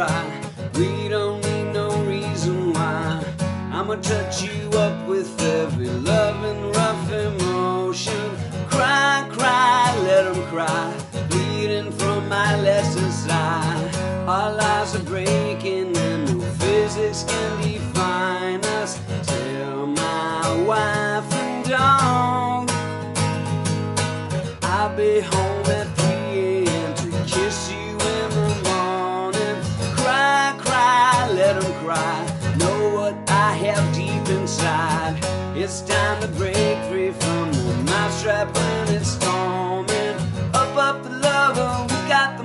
right. We don't need no reason why. I'ma touch you up with every loving, rough emotion. Cry, cry, let them cry. Bleeding from my left side. Our lives are breaking and no physics can define us. Tell my wife and dog I'll be home. It's time to break free from the mousetrap when it's storming. Up, up the lover, we got the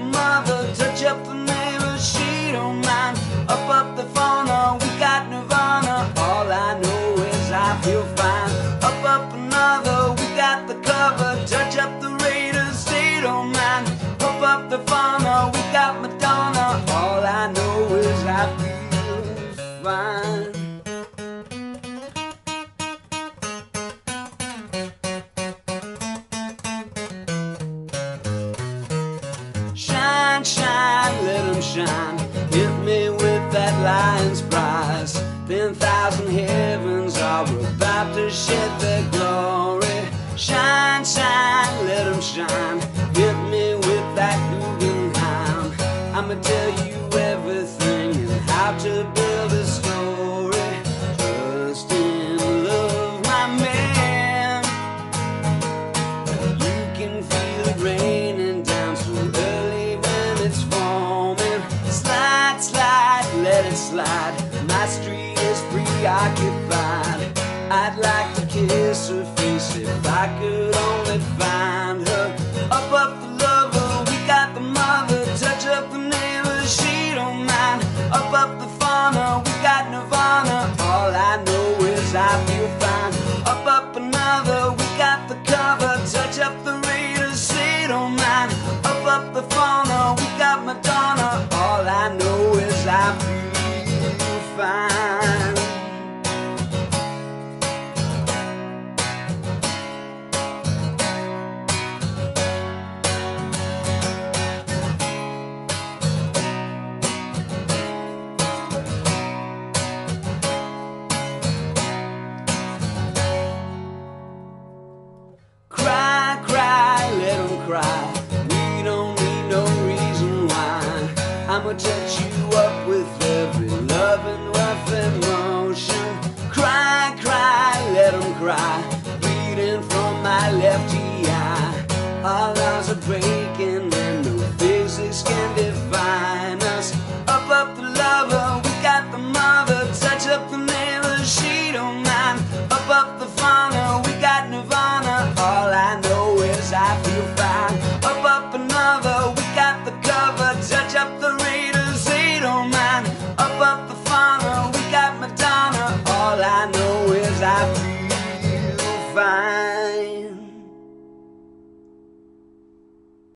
Shine, let 'em shine. Hit me with that lion's prize. Ten thousand heavens are about to shed their glory. Shine, shine, let 'em shine. Let it slide. My street is preoccupied. I'd like to kiss her face if I could only find her. Up, up the lover, we got the mother. Touch up the neighbor, she don't mind. Up, up the I'm gonna touch you up with every love and rough emotion. Cry, cry, let them cry. Bleeding from my left eye. Our lives are breaking and no physics can define us. Up, up the lover, we got the mother. Touch up the neighbor, she don't mind. Up, up the